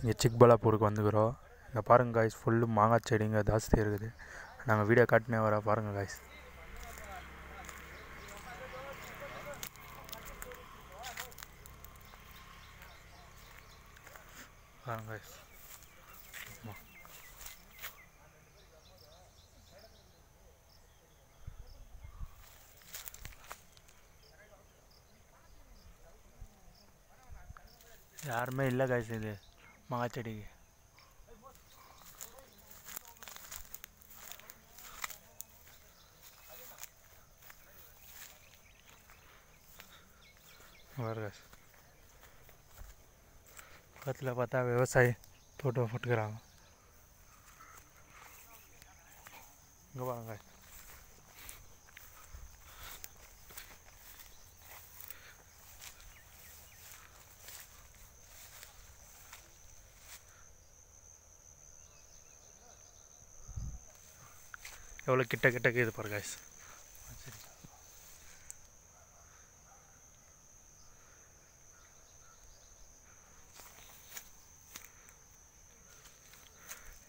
இங்கே சிக்பலாப்பூருக்கு வந்துக்கிறோம். இங்கே பாருங்கள் காய்ஸ் ஃபுல்லு மாங்காய் செடிங்க ஜாஸ்தி இருக்குது. நாங்கள் வீடியோ காட்டினே வர பாருங்கள் காய்ஸ் பாருங்க காய்ஸ் ಯಾರ ಇಲ್ಲ ಗೈಸ್ ಇದೆ ಮಗ ಚಡಿಗೆ वर्गस कतला पता व्यवसाय फ़ोटो फुट गवा எவ்வளோ கிட்ட கிட்டக்கு இது பாரு காய்ஸ் சரி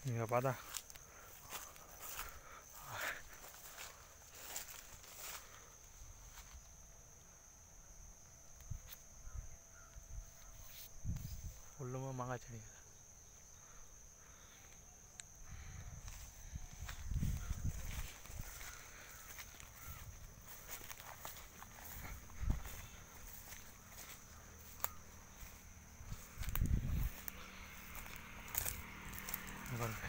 இங்கே பார்த்தா ஃபுல்லுமே மாங்காய் செடி இங்க பாருங்க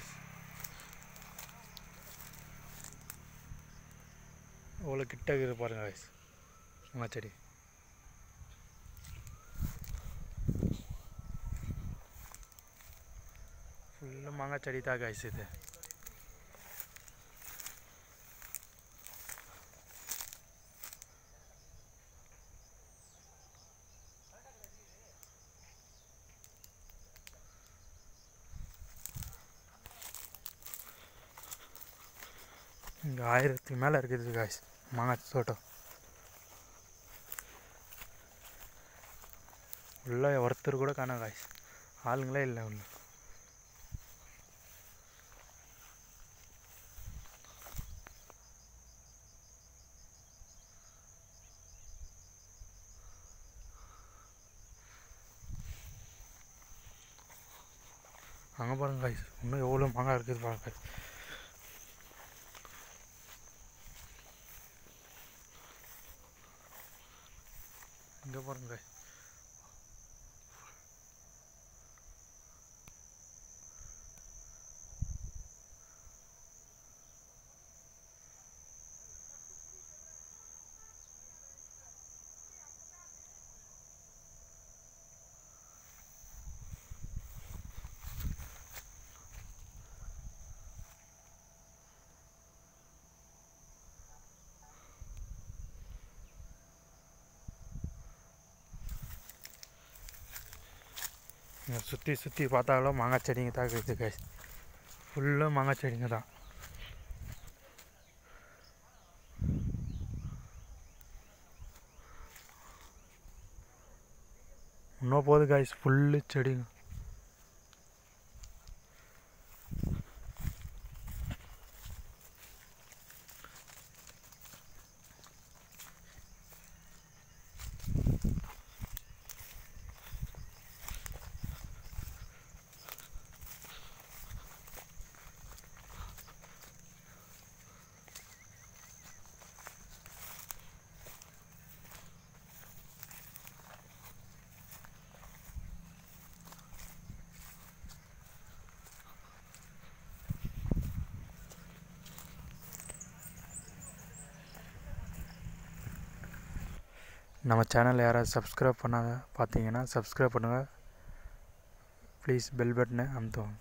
அவ்வளோ கிட்ட இருக்குது பாருங்க guys. மாங்காய் செடி. ஃபுல்லாக மாங்காய் செடி தான் காய்ச்சு இது. இங்கே ஆயிரத்துக்கு மேலே இருக்குது காய்ஸ் மாங்காய் தோட்டம். உள்ள ஒருத்தர் கூட காணோம் காய்ஸ் ஆளுங்களே இல்லை உள்ள. அங்கே பாருங்க காய்ஸ் இன்னும் எவ்வளோ மாங்காய் இருக்குது பாருங்க இங்கே இங்கே சுற்றி சுற்றி பார்த்தாலும் மாங்காய் செடிங்க தான் இருக்குது கைஸ் ஃபுல்லாக மாங்காய் செடிங்க தான். இன்னும் போகுது காய்ஸ் ஃபுல்லு செடிங்க. நம்ம சேனல் யாராவது சப்ஸ்கிரைப் பண்ணாத பார்த்தீங்கன்னா சப்ஸ்கிரைப் பண்ணுங்கள் ப்ளீஸ் பெல் பட்டனை அமுத்துவோம்.